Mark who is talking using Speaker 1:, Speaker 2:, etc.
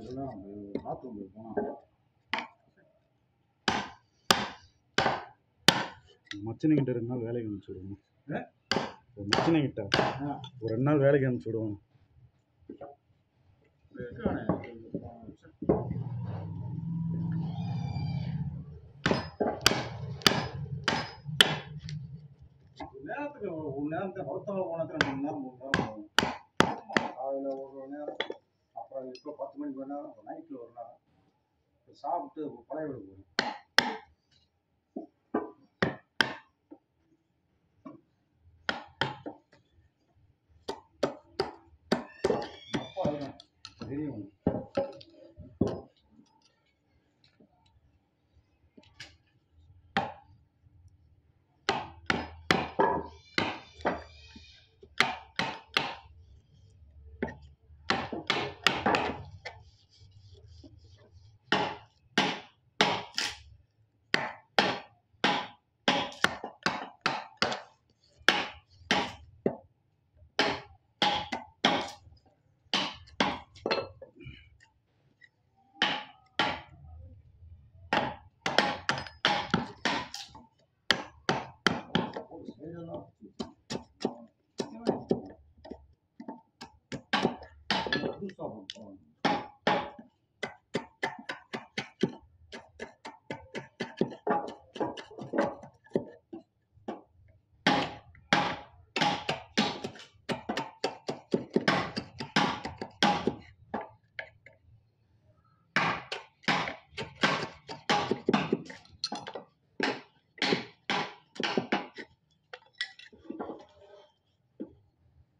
Speaker 1: இதெல்லாம் பாத்ரூம்
Speaker 2: மச்சனைக்கிட்ட ரெண்டு நாள் வேலைக்கு அனுப்பிச்சு விடுவோம்? ஒரு மச்சனைக்கிட்ட ஒரு ரெண்டு நாள் வேலைக்கு அனுப்பிச்சு விடுவோம்.
Speaker 1: நேரத்துக்கு ஒரு நேரத்தை ஒருத்தவங்க போனதுக்கு ரெண்டு மணி நேரம் மூணு நேரம் காலையில் ஒரு நேரம். அப்புறம் இப்போ பத்து மணிக்கு ஒரு நேரம் நைட்டில் ஒரு நாள். சாப்பிட்டு பழைய வீடு போகணும். அப்பா அதுதான் தெரியும்